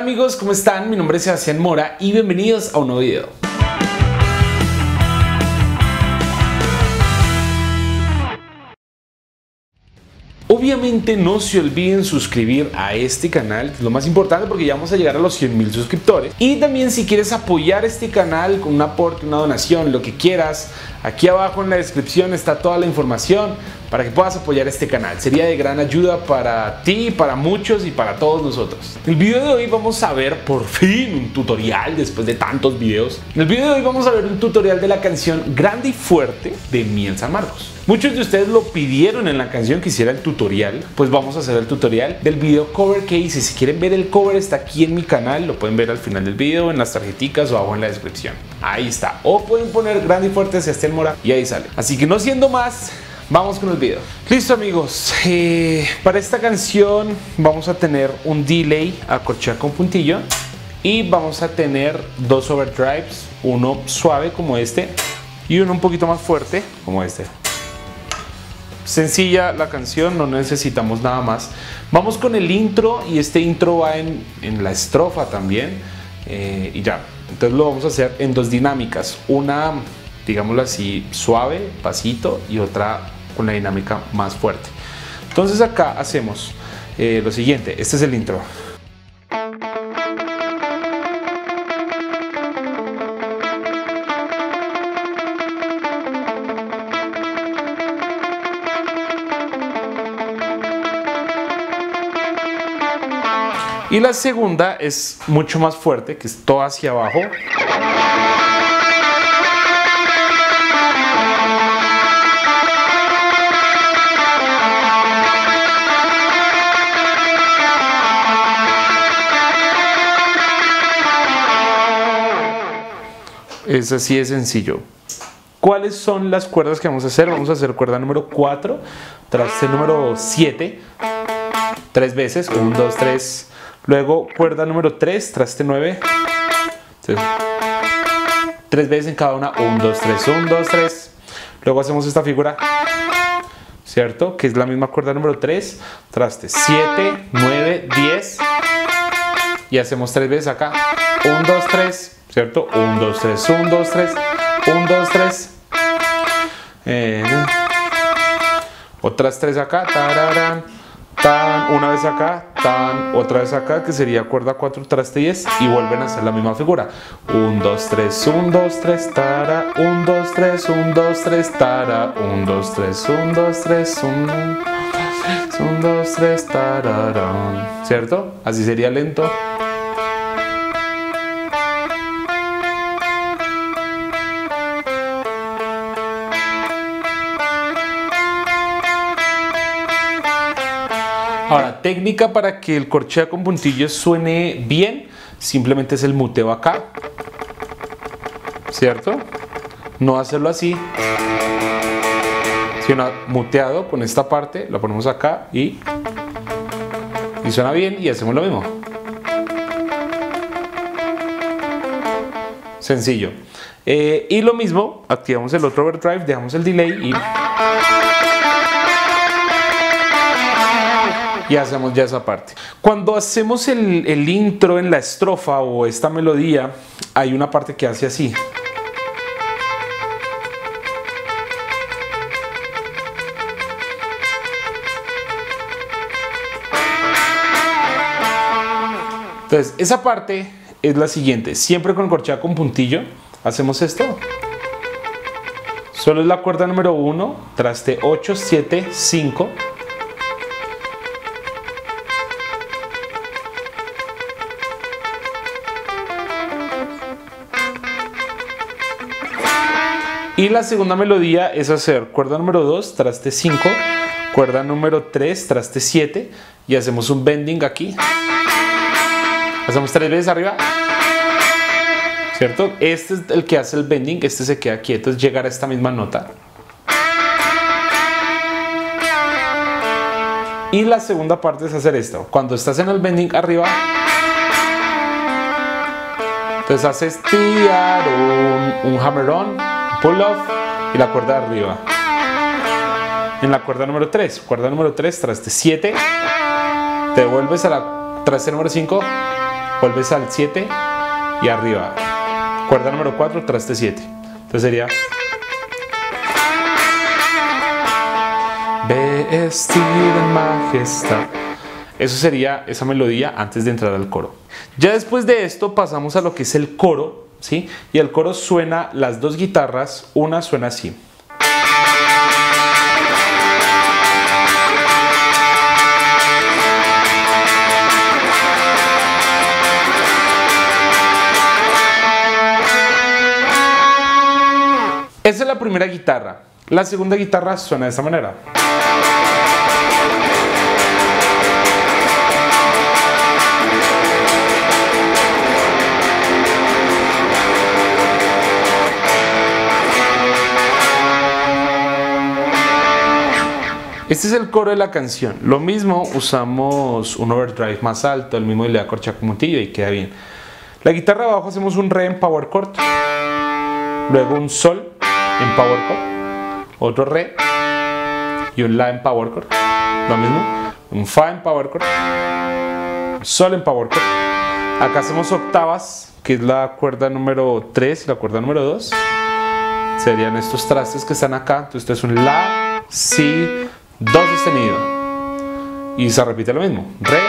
Amigos, ¿cómo están? Mi nombre es Sebastián Mora y bienvenidos a un nuevo video. Obviamente no se olviden suscribir a este canal, que es lo más importante porque ya vamos a llegar a los 100 mil suscriptores. Y también si quieres apoyar este canal con un aporte, una donación, lo que quieras, aquí abajo en la descripción está toda la información para que puedas apoyar este canal. Sería de gran ayuda para ti, para muchos y para todos nosotros. En el video de hoy vamos a ver por fin un tutorial después de tantos videos. En el video de hoy vamos a ver un tutorial de la canción Grande y Fuerte de Miel San Marcos. Muchos de ustedes lo pidieron en la canción que hiciera el tutorial, pues vamos a hacer el tutorial del video cover que hice. Si quieren ver el cover está aquí en mi canal, lo pueden ver al final del video, en las tarjeticas o abajo en la descripción. Ahí está. O pueden poner Grande y Fuerte Sebastián Mora y ahí sale. Así que no siendo más, Vamos con el video. Listo amigos, eh, para esta canción vamos a tener un delay a corchear con puntillo y vamos a tener dos overdrives, uno suave como este y uno un poquito más fuerte como este. Sencilla la canción, no necesitamos nada más. Vamos con el intro y este intro va en, en la estrofa también eh, y ya. Entonces lo vamos a hacer en dos dinámicas, una digámoslo así suave, pasito y otra una dinámica más fuerte. Entonces acá hacemos eh, lo siguiente, este es el intro. Y la segunda es mucho más fuerte, que es todo hacia abajo. Es así de sencillo. ¿Cuáles son las cuerdas que vamos a hacer? Vamos a hacer cuerda número 4, traste número 7, tres veces, 1, 2, 3. Luego cuerda número 3, traste 9. Tres veces en cada una, 1, 2, 3, 1, 2, 3. Luego hacemos esta figura, ¿cierto? Que es la misma cuerda número 3, traste 7, 9, 10. Y hacemos tres veces acá, 1, 2, 3. ¿cierto? 1, 2, 3, 1, 2, 3, 1, 2, 3. Otras tres acá, tararán, una vez acá, tan, otra vez acá, que sería cuerda 4, traste 10, y vuelven a hacer la misma figura. 1, 2, 3, 1, 2, 3, tara, 1, 2, 3, 1, 2, 3, tara, 1, 2, 3, 1, 2, 3, 1, 2, 3, tararán. ¿Cierto? Así sería lento. Técnica para que el corchea con puntillos suene bien, simplemente es el muteo acá, ¿cierto? No hacerlo así, sino muteado con esta parte, lo ponemos acá y, y suena bien y hacemos lo mismo. Sencillo. Eh, y lo mismo, activamos el otro overdrive, dejamos el delay y... y hacemos ya esa parte. Cuando hacemos el, intro en la estrofa o esta melodía, hay una parte que hace así. Entonces, esa parte es la siguiente. Siempre con corchea con puntillo, hacemos esto. Solo es la cuerda número 1, traste 8, 7, 5. Y la segunda melodía es hacer cuerda número 2, traste 5, cuerda número 3, traste 7 y hacemos un bending aquí. Hacemos tres veces arriba. ¿Cierto? Este es el que hace el bending, este se queda quieto, es llegar a esta misma nota. Y la segunda parte es hacer esto. Cuando estás en el bending arriba, entonces haces tirar un, un hammer on pull off y la cuerda de arriba. En la cuerda número 3, cuerda número 3, traste 7, te vuelves a la traste número 5 vuelves al 7 y arriba. Cuerda número 4, traste 7. Entonces sería... Vestido en majestad. Eso sería esa melodía antes de entrar al coro. Ya después de esto pasamos a lo que es el coro, Y el coro suena las dos guitarras, una suena así. Esa es la primera guitarra. La segunda guitarra suena de esta manera. Este es el coro de la canción. Lo mismo, usamos un overdrive más alto, el mismo le da corcha y queda bien. La guitarra abajo hacemos un re en power chord, luego un sol en power chord, otro re y un la en power chord. Lo mismo, un fa en power chord, sol en power chord. Acá hacemos octavas, que es la cuerda número 3 y la cuerda número 2. Serían estos trastes que están acá. Entonces esto es un la, si, do sostenido. Y se repite lo mismo. Re,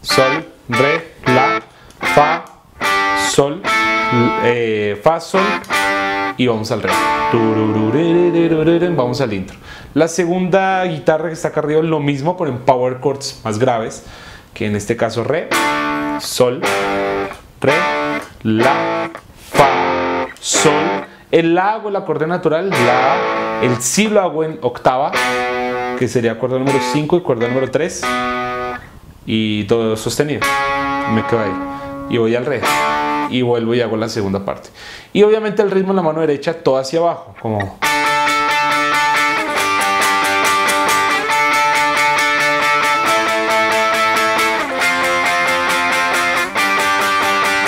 sol, re, la, fa, sol, eh, fa, sol y vamos al re. Vamos al intro. La segunda guitarra que está acá arriba lo mismo, pero en power chords más graves, que en este caso re, sol, re, la, fa, sol. El la hago el acorde natural, la, el si lo hago en octava, que sería cuerda número 5 y cuerda número 3 y todo sostenido. Me quedo ahí. Y voy al re. Y vuelvo y hago la segunda parte. Y obviamente el ritmo en la mano derecha todo hacia abajo como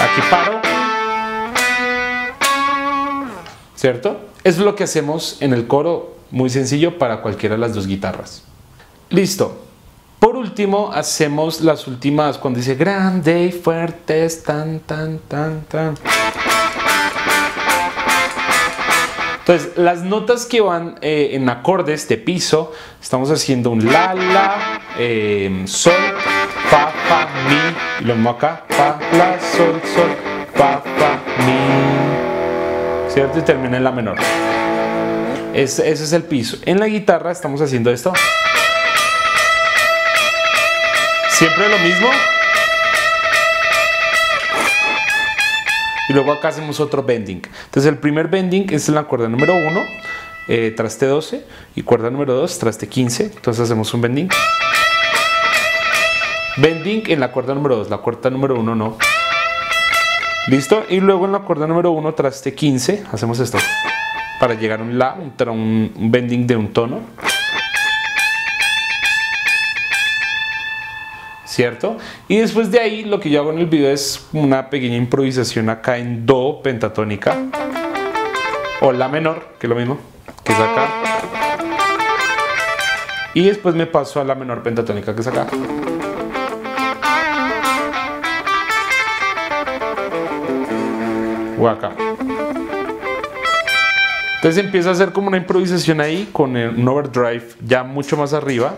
aquí paro. ¿cierto? Es lo que hacemos en el coro muy sencillo para cualquiera de las dos guitarras. Listo. Por último, hacemos las últimas cuando dice grande y fuertes, tan, tan, tan, tan. Entonces, las notas que van eh, en acordes de piso, estamos haciendo un la, la, eh, sol, fa, fa, mi, y lo mismo acá, fa, la, sol, sol, fa, fa, mi, ¿cierto? Y termina en la menor ese es el piso. En la guitarra estamos haciendo esto. Siempre lo mismo. Y luego acá hacemos otro bending. Entonces el primer bending es en la cuerda número 1, eh, traste 12, y cuerda número 2, traste 15. Entonces hacemos un bending. Bending en la cuerda número 2, la cuerda número 1 no. ¿Listo? Y luego en la cuerda número 1, traste 15, hacemos esto para llegar a un La, un, un bending de un tono. ¿Cierto? Y después de ahí lo que yo hago en el video es una pequeña improvisación acá en Do pentatónica o La menor, que es lo mismo, que es acá. Y después me paso a La menor pentatónica, que es acá. O acá. Entonces empieza a hacer como una improvisación ahí con un overdrive ya mucho más arriba.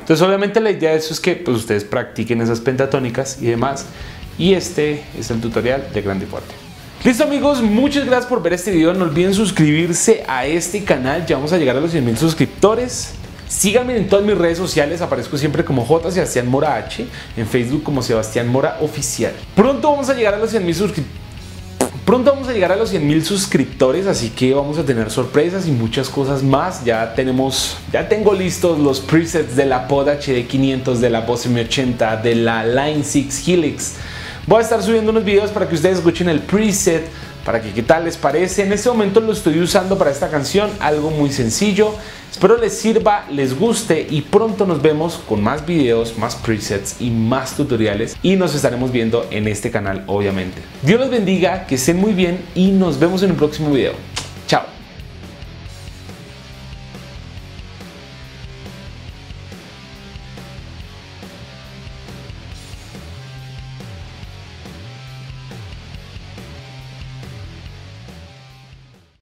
Entonces obviamente la idea de eso es que pues, ustedes practiquen esas pentatónicas y demás. Y este es el tutorial de Grande y Fuerte. Listo amigos, muchas gracias por ver este video. No olviden suscribirse a este canal. Ya vamos a llegar a los 100 mil suscriptores. Síganme en todas mis redes sociales, aparezco siempre como J. Sebastián Mora H, en Facebook como Sebastián Mora Oficial. Pronto vamos a llegar a los 100 mil suscriptores. Pronto vamos a llegar a los 100 mil suscriptores, así que vamos a tener sorpresas y muchas cosas más. Ya tenemos, ya tengo listos los presets de la Pod HD500, de la Boss M80, de la Line 6 Helix Voy a estar subiendo unos videos para que ustedes escuchen el preset para que qué tal les parece. En este momento lo estoy usando para esta canción, algo muy sencillo. Espero les sirva, les guste y pronto nos vemos con más videos, más presets y más tutoriales y nos estaremos viendo en este canal obviamente. Dios los bendiga, que estén muy bien y nos vemos en un próximo video.